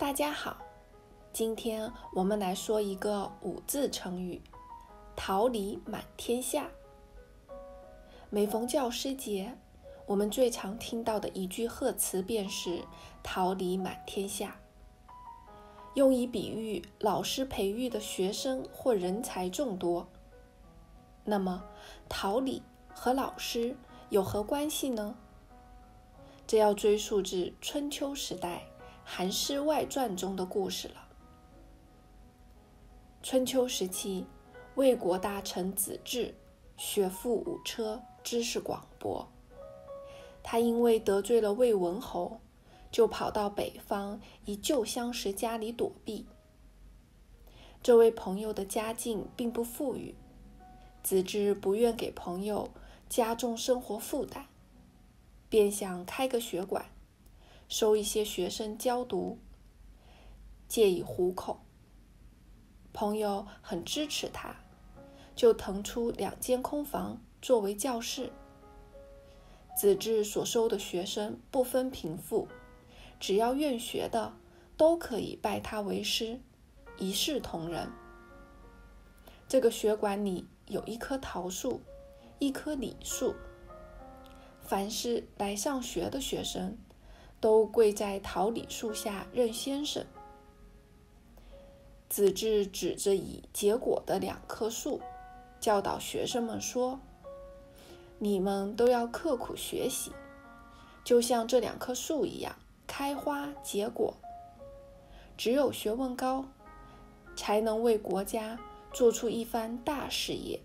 大家好，今天我们来说一个五字成语“桃李满天下”。每逢教师节，我们最常听到的一句贺词便是“桃李满天下”，用以比喻老师培育的学生或人才众多。那么，桃李和老师有何关系呢？这要追溯至春秋时代。《韩诗外传》中的故事了。春秋时期，魏国大臣子至，学富五车，知识广博。他因为得罪了魏文侯，就跑到北方一旧相识家里躲避。这位朋友的家境并不富裕，子至不愿给朋友加重生活负担，便想开个学馆。收一些学生教读，借以糊口。朋友很支持他，就腾出两间空房作为教室。子至所收的学生不分贫富，只要愿学的，都可以拜他为师，一视同仁。这个学馆里有一棵桃树，一棵李树。凡是来上学的学生。都跪在桃李树下认先生。子至指着已结果的两棵树，教导学生们说：“你们都要刻苦学习，就像这两棵树一样，开花结果。只有学问高，才能为国家做出一番大事业。”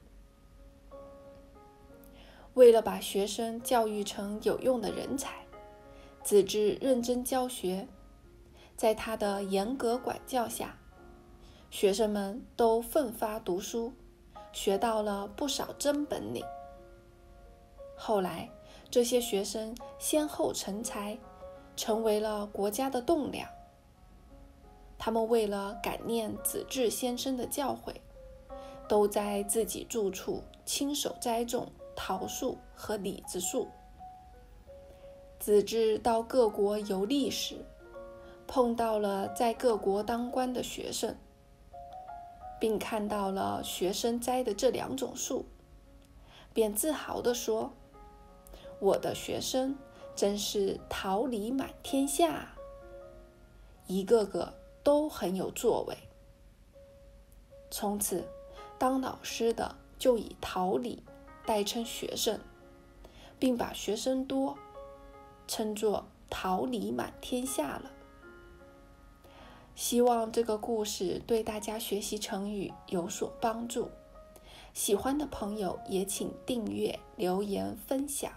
为了把学生教育成有用的人才。子至认真教学，在他的严格管教下，学生们都奋发读书，学到了不少真本领。后来，这些学生先后成才，成为了国家的栋梁。他们为了感念子至先生的教诲，都在自己住处亲手栽种桃树和李子树。子至到各国游历时，碰到了在各国当官的学生，并看到了学生栽的这两种树，便自豪地说：“我的学生真是桃李满天下，一个个都很有作为。”从此，当老师的就以桃李代称学生，并把学生多。称作桃李满天下了。希望这个故事对大家学习成语有所帮助。喜欢的朋友也请订阅、留言、分享。